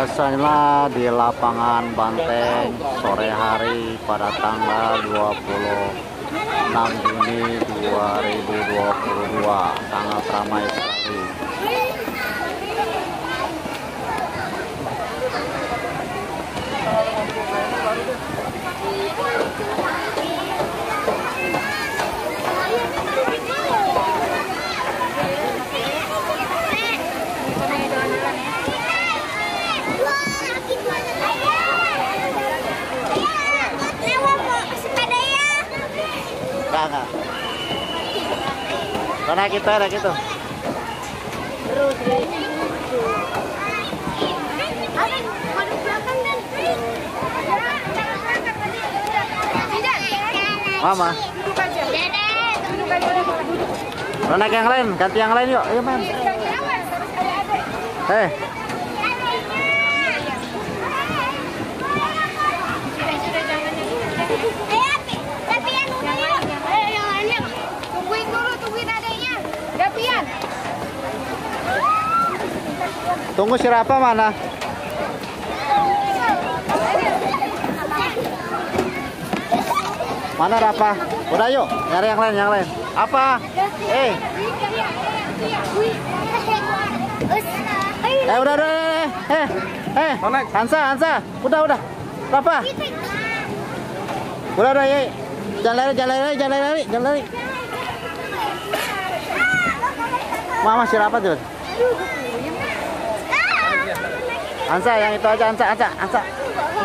Suasana di lapangan Banteng sore hari pada tanggal 26 Juni 2022 sangat ramai Karena kita ada gitu. Mama, Duduk aja. Yang lain? Ganti yang lain yuk. Ayo, Man. Eh, Tungguin dulu, tungguin adeknya. Dapian. Tunggu si Rafa mana? Mana Rafa? Udah yuk, nyari yang lain, yang lain. Apa? Eh, eh udah, udah, eh, eh, eh, Hansa, Hansa, udah, udah, Rafa, udah, udah, ya, jangan lari, jangan lari, jangan lari, jangan lari. Mama si Rafa tuh. Hansa, yang itu aja.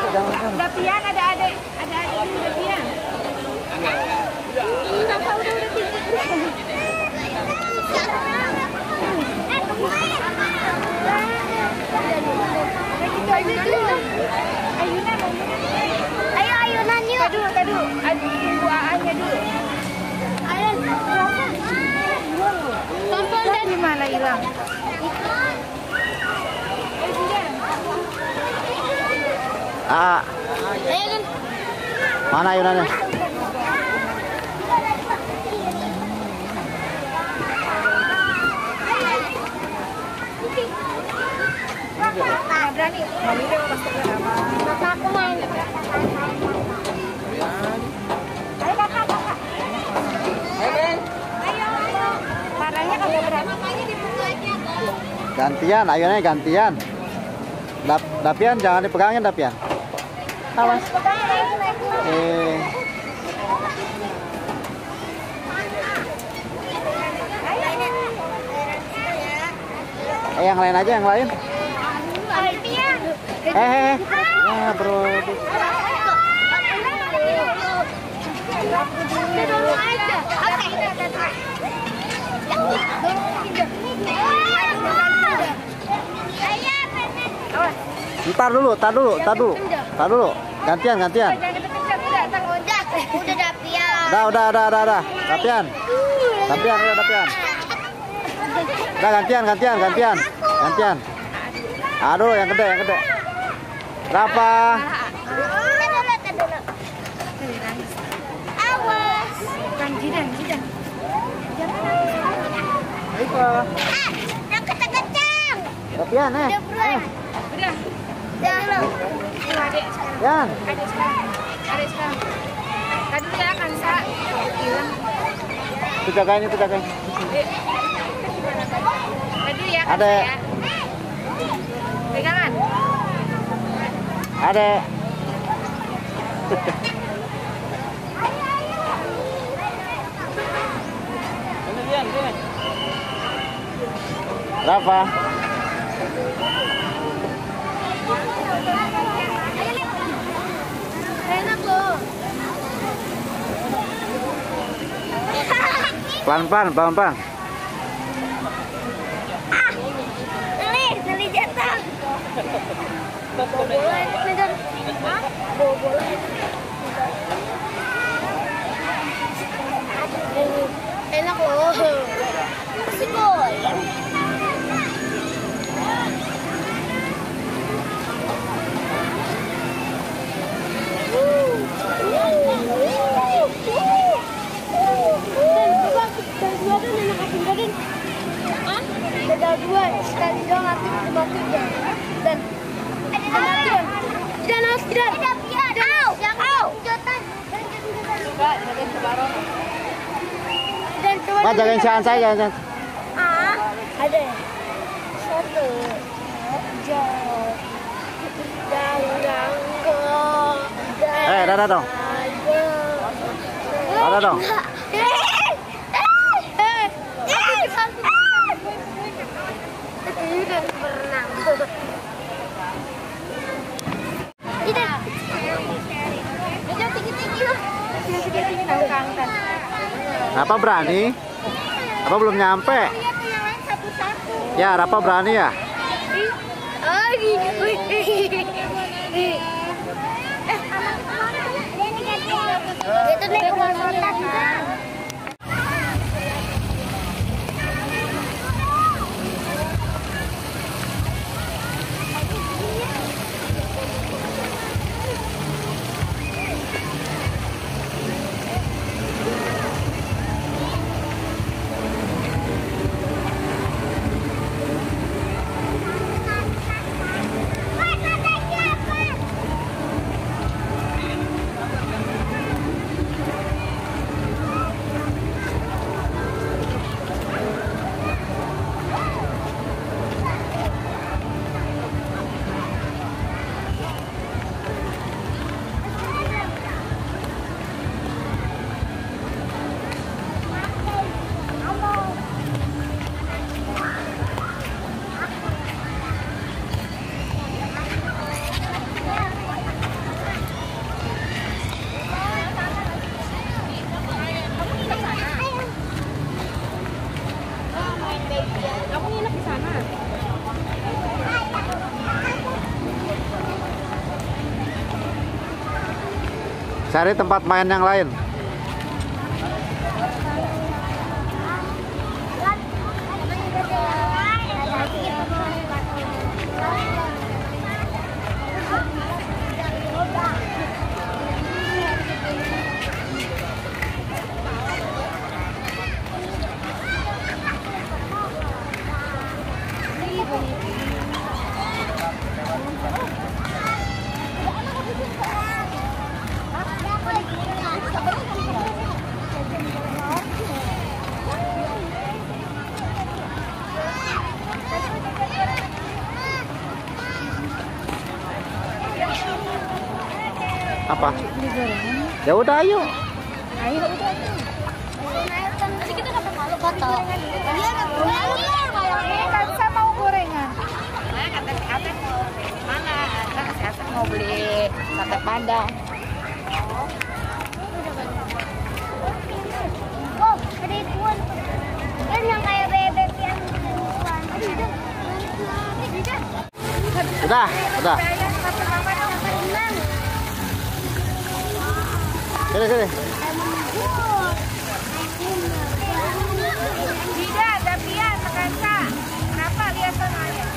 Jangan, jangan. Dapian ada adek, ada adek dulu Dapian. Kenapa udah udah Ayo tunggu AA-nya dulu. Ayo. Tompol dan Di mana hilang? Ah, mana. Maka aku main. Ayo. Gantian, ayunannya gantian. Dap, dapian jangan dipegangin dapian. Awas. Eh, eh, yang lain aja, yang lain. Eh, eh, eh. Ya, bro. Ntar dulu, tar dulu, tar dulu. Tar dulu. Gantian, gantian. Udah, Udah, udah. Udah, udah, udah, udah, udah. Dapian, udah, gantian, gantian, gantian. Gantian. Aduh, yang gede, yang gede. Berapa? Awas. Kan? Ah, yang kencang-kencang. Berapa eh? Udah buruan. Udah. Udah adek sekarang. Yan. Adek sekarang. Adek sekarang. Tadi ya kan sa hilang. Itu jagain, itu jagain. Tadi ya kan Ada. saya. Pegangan. Ada. Berapa? Enak loh. Pelan-pelan, pelan-pelan. Ah. Enak loh. Dan Pak jagain si Ansa. Ah, ada. Satu. Jauh. Go. Eh, dadah dong. Dadah dong. Udah berenang. Tidak. Udah tinggi-tinggi loh. Tinggi-tinggi tahu angkat. Apa berani? Apa belum nyampe? Satu-satu. Ya, Rafa berani ya? Cari tempat main yang lain. Apa? Ya udah ayo. Ayo udah. Kita dapat malu foto. Iya, Kan saya mau gorengan. Nah, kata si Atep mau mana? Kata si Atep mau beli sate padang. Oh, ada ikuan. Kan yang kayak bebek yang ikuan. Udah, udah. Sini, sini. Tidak, tapi sekansa. Kenapa lihat sana ya?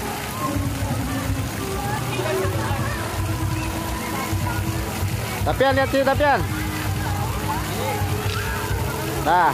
Tapian lihat sini tapian. Nah?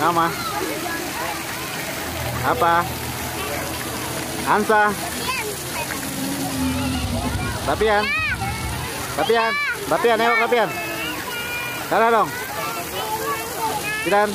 Nama. Apa? Ansa. Tapian. Tapian. Tapian, ayo Tapian. Sana dong. Kidan.